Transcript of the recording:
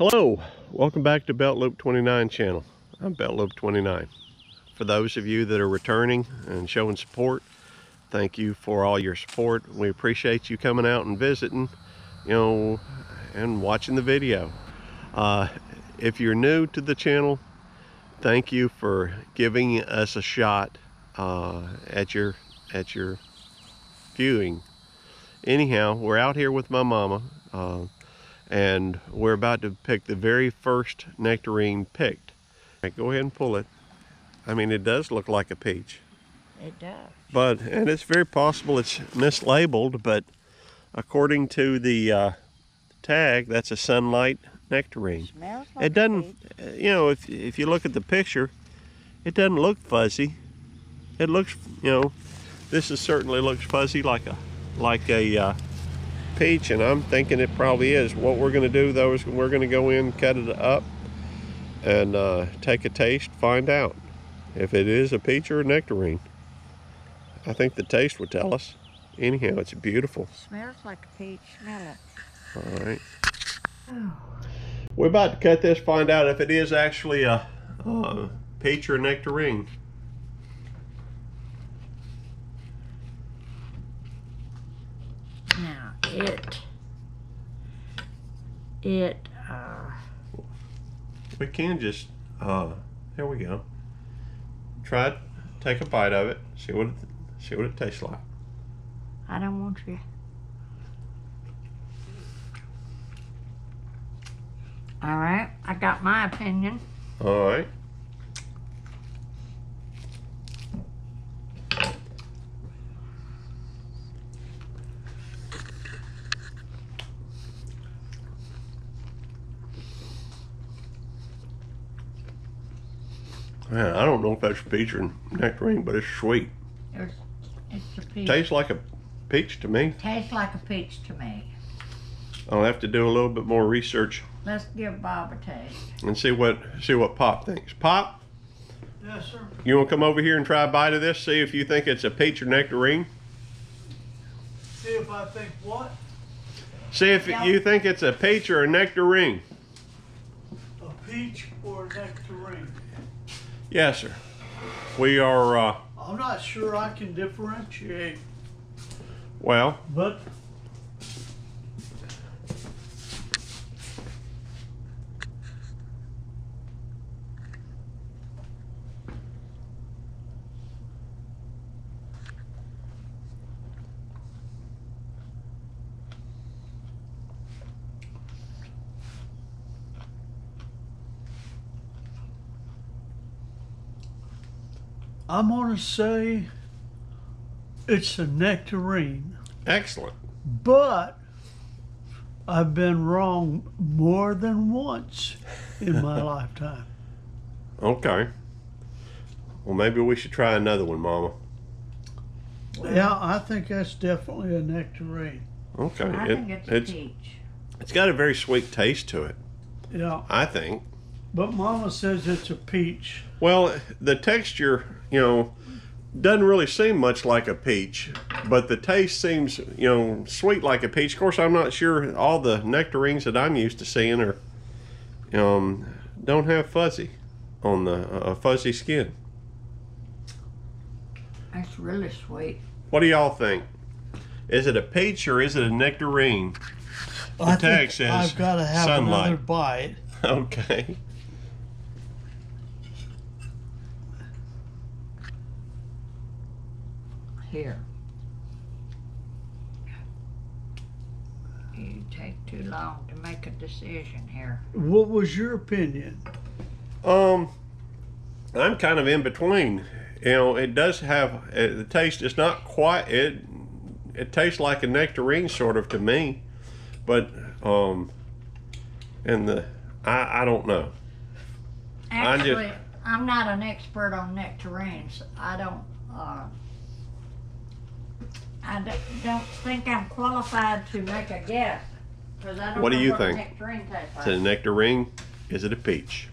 Hello, welcome back to Beltloop29 channel. I'm Beltloop29. For those of you that are returning and showing support, thank you for all your support. We appreciate you coming out and visiting, you know, and watching the video. Uh, if you're new to the channel, thank you for giving us a shot uh, at your at your viewing. Anyhow, we're out here with my mama. Uh, and we're about to pick the very first nectarine picked. Right, go ahead and pull it. I mean, it does look like a peach. It does. But, and it's very possible it's mislabeled, but according to the uh, tag, that's a sunlight nectarine. Smells like It doesn't, you know, if, if you look at the picture, it doesn't look fuzzy. It looks, you know, this is certainly looks fuzzy like a, like a, uh, peach and I'm thinking it probably is. What we're going to do though is we're going to go in, cut it up and uh, take a taste, find out if it is a peach or a nectarine. I think the taste would tell us. Anyhow, it's beautiful. Smells like a peach. Smell it. All right. We're about to cut this, find out if it is actually a, a peach or a nectarine. It it uh We can just, uh, here we go. Try it, take a bite of it, see what it, see what it tastes like. I don't want you. All right, I got my opinion. All right. Man, I don't know if that's peach or nectarine, but it's sweet. It's, it's a peach. Tastes like a peach to me. Tastes like a peach to me. I'll have to do a little bit more research Let's give Pop a taste. and see what see what Pop thinks. Pop, Yes, sir. you want to come over here and try a bite of this? See if you think it's a peach or nectarine. See if I think what? See if Yeah. you think it's a peach or a nectarine. A peach or a nectarine? Yes, sir. We are, uh, I'm not sure I can differentiate, well, but I'm gonna say it's a nectarine. excellent. But I've been wrong more than once in my lifetime. Okay. Well, maybe we should try another one, Mama. Yeah, I think that's definitely a nectarine. Okay. I It- think it's a it's peach. it's got a very sweet taste to it. Yeah, I think. But Mama says it's a peach. Well, the texture, you know, doesn't really seem much like a peach, but the taste seems, you know, sweet like a peach. Of course, I'm not sure all the nectarines that I'm used to seeing are, um, don't have fuzzy on the uh, fuzzy skin. That's really sweet. What do y'all think? Is it a peach or is it a nectarine? I tag think says I've got to have sunlight. another bite. Okay. Here. You take too long to make a decision here. What was your opinion? Um, I'm kind of in between. You know, it does have uh, the taste. It's not quite it. It tastes like a nectarine, sort of to me, but um, and the I I don't know. I just- Actually, I'm not an expert on nectarines. I don't, uh, I d- don't think I'm qualified to make a guess. I don't What do know you think? nectarine tastes Is it a nectarine? Is it a peach?